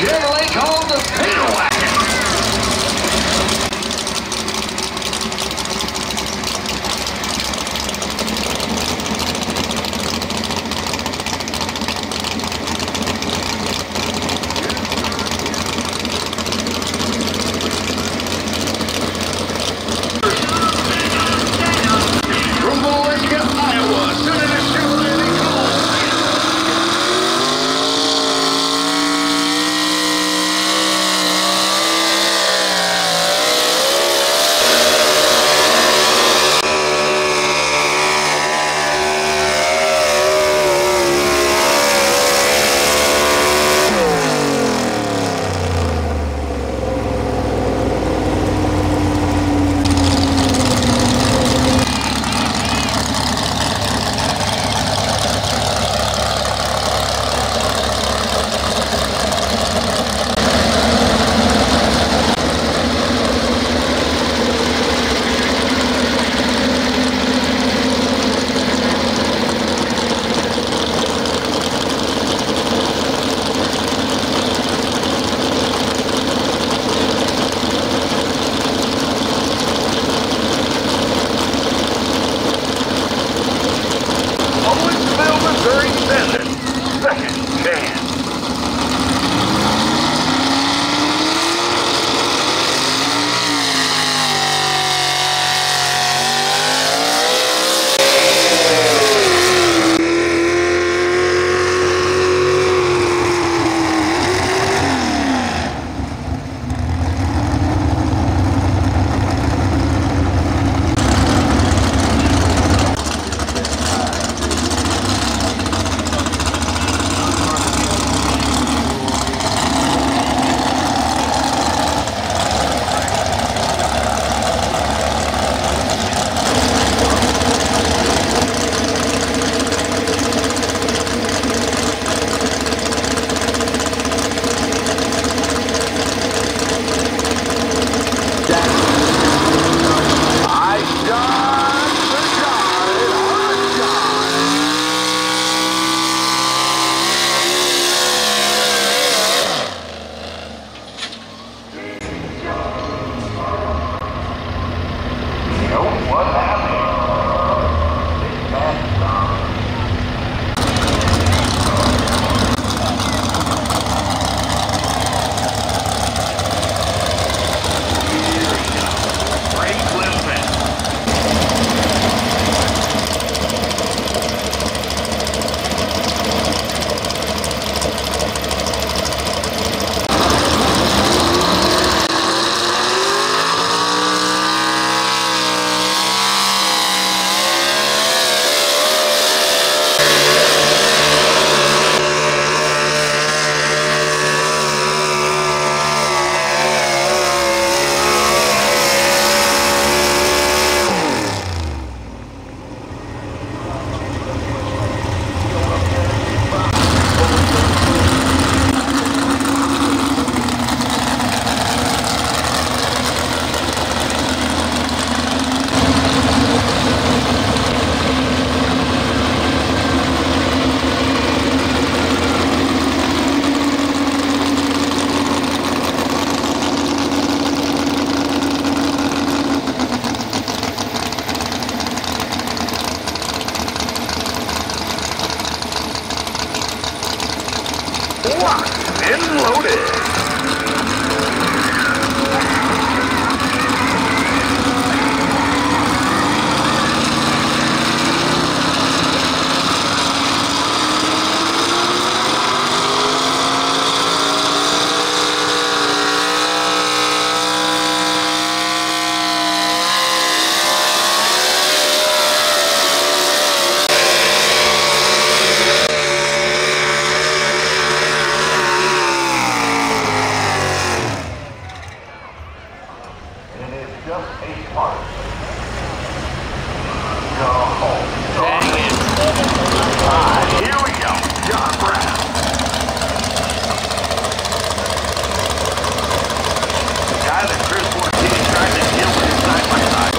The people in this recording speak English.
generally called the Speedwagon. Locked and loaded. pilot, Crew 14, trying to deal with his side-by-side.